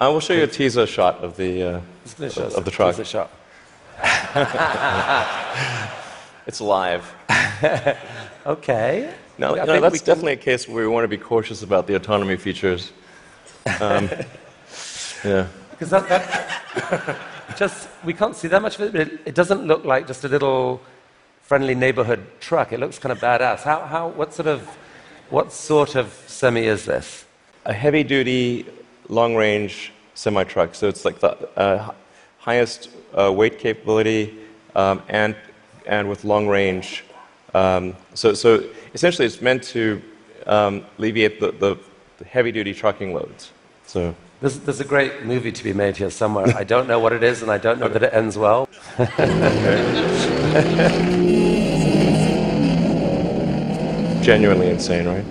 I will show you a teaser shot of the, uh, Just gonna show us of the truck. teaser shot. It's live. Okay. No, think we that's can- definitely a case where we want to be cautious about the autonomy features. Um, yeah. Because that, that just we can't see that much of it, but it, it doesn't look like just a little friendly neighborhood truck. It looks kind of badass. How, how, what sort of, what sort of semi is this? A heavy duty, long range semi truck. So it's like the uh, highest uh, weight capability um, and, and with long range. Um, so, so essentially, it's meant to um, alleviate the, the, the heavy duty trucking loads. So. There's, there's a great movie to be made here somewhere. I don't know what it is, and I don't know that it ends well. Genuinely insane, right?